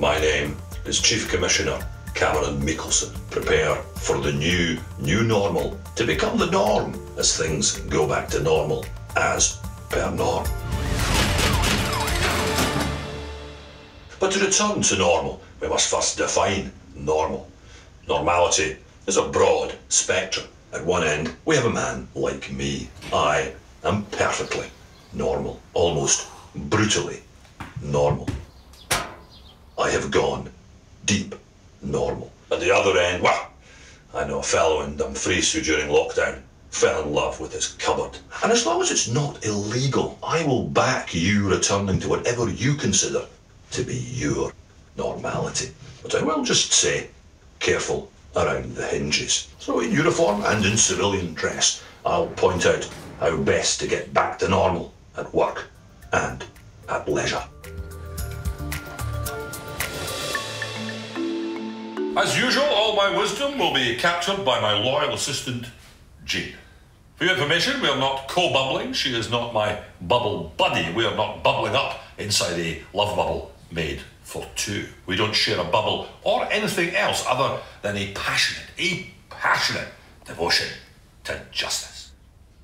My name is Chief Commissioner Cameron Miekelson. Prepare for the new, new normal to become the norm as things go back to normal as per norm. But to return to normal, we must first define normal. Normality is a broad spectrum. At one end, we have a man like me. I am perfectly normal, almost brutally normal. I have gone deep normal. At the other end, well, I know a fellow in Dumfries who during lockdown fell in love with his cupboard. And as long as it's not illegal, I will back you returning to whatever you consider to be your normality. But I will just say, careful around the hinges. So in uniform and in civilian dress, I'll point out how best to get back to normal at work and at leisure. As usual, all my wisdom will be captured by my loyal assistant, Jean. For your information, we are not co-bubbling. She is not my bubble buddy. We are not bubbling up inside a love bubble made for two. We don't share a bubble or anything else other than a passionate, a passionate devotion to justice.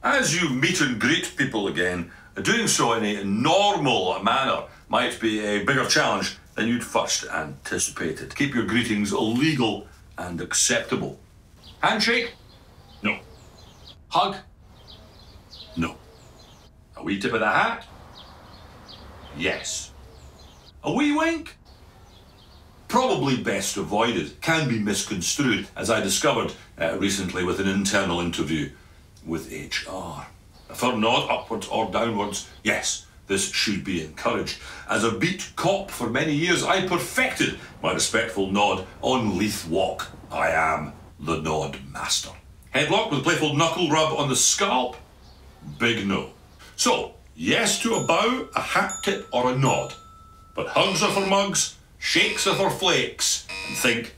As you meet and greet people again, doing so in a normal manner might be a bigger challenge than you'd first anticipated. Keep your greetings legal and acceptable. Handshake? No. Hug? No. A wee tip of the hat? Yes. A wee wink? Probably best avoided, can be misconstrued, as I discovered uh, recently with an internal interview with HR. A firm nod, upwards or downwards, yes, this should be encouraged. As a beat cop for many years, I perfected my respectful nod on Leith Walk. I am the nod master. Headlock with playful knuckle rub on the scalp? Big no. So, yes to a bow, a hat tip, or a nod. But hugs are for mugs, shakes are for flakes, and think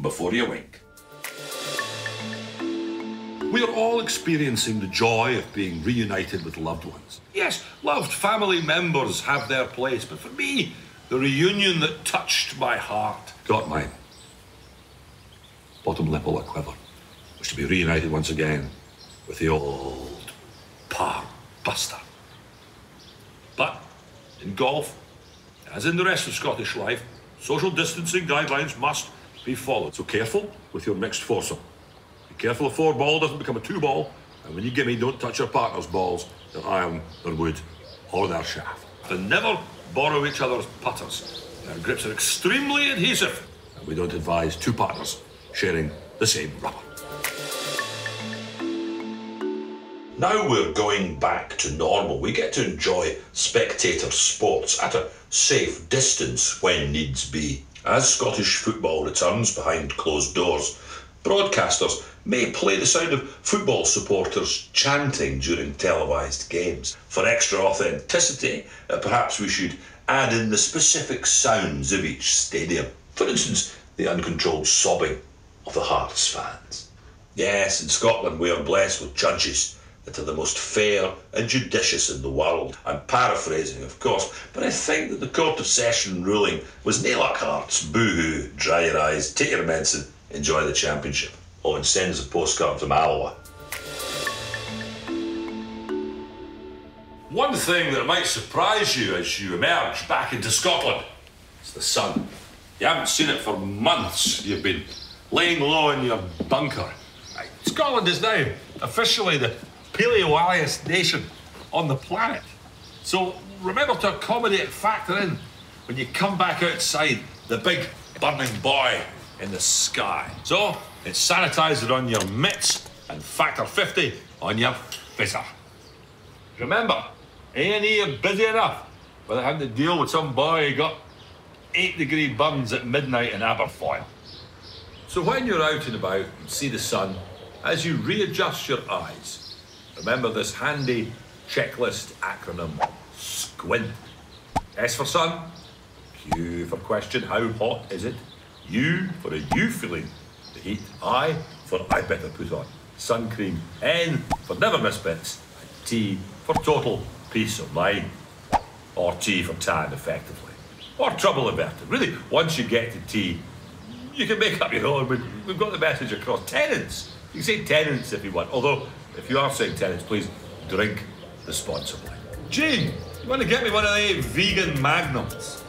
before you wink. We are all experiencing the joy of being reunited with loved ones. Yes, loved family members have their place, but for me, the reunion that touched my heart got mine. Bottom lip all a quiver was to be reunited once again with the old par buster. But in golf, as in the rest of Scottish life, social distancing guidelines must be followed. So careful with your mixed foursome. Careful a four ball doesn't become a two ball, and when you gimme, don't touch your partner's balls, their iron, their wood, or their shaft. And never borrow each other's putters. Their grips are extremely adhesive, and we don't advise two partners sharing the same rubber. Now we're going back to normal. We get to enjoy spectator sports at a safe distance when needs be. As Scottish football returns behind closed doors, broadcasters may play the sound of football supporters chanting during televised games. For extra authenticity, uh, perhaps we should add in the specific sounds of each stadium. For instance, the uncontrolled sobbing of the Hearts fans. Yes, in Scotland we are blessed with judges that are the most fair and judicious in the world. I'm paraphrasing, of course, but I think that the Court of Session ruling was nail hearts, boo-hoo, dry your eyes, take your medicine, enjoy the championship. Oh, and send us a postcard from Alloa. One thing that might surprise you as you emerge back into Scotland is the sun. You haven't seen it for months. You've been laying low in your bunker. Scotland is now officially the paleo nation on the planet. So remember to accommodate, factor in when you come back outside the big burning boy in the sky. So it's sanitizer on your mitts and factor 50 on your fizzer. Remember, A&E are busy enough without having to deal with some boy who got eight degree burns at midnight in Aberfoyle. So when you're out and about and see the sun, as you readjust your eyes, remember this handy checklist acronym, SQUINT. S for sun, Q for question, how hot is it? U for a U feeling, the heat. I for I better put on sun cream. N for never miss bits. T for total peace of mind. Or T for tan, effectively. or trouble averted. Really, once you get to tea, you can make up your own. We've, got the message across. Tennent's. You can say Tennent's if you want. Although, if you are saying Tennent's, please drink responsibly. Jean, you want to get me one of the vegan magnums?